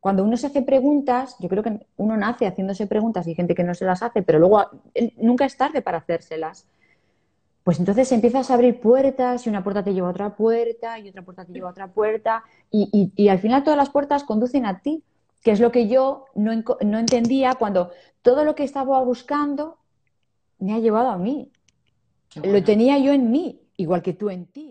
cuando uno se hace preguntas, yo creo que uno nace haciéndose preguntas y hay gente que no se las hace, pero luego nunca es tarde para hacérselas. Pues entonces empiezas a abrir puertas y una puerta te lleva a otra puerta y otra puerta te lleva a otra puerta y, al final todas las puertas conducen a ti, que es lo que yo no, no entendía cuando todo lo que estaba buscando me ha llevado a mí. Lo tenía yo en mí, igual que tú en ti.